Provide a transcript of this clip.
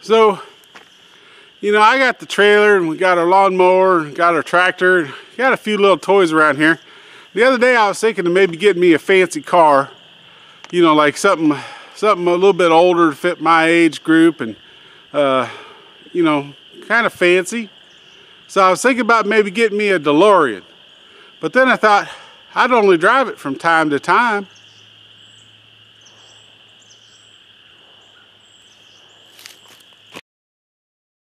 So, you know, I got the trailer and we got our lawnmower, and got our tractor, and got a few little toys around here. The other day I was thinking of maybe getting me a fancy car, you know, like something, something a little bit older to fit my age group and, uh, you know, kind of fancy. So I was thinking about maybe getting me a DeLorean. But then I thought, I'd only drive it from time to time.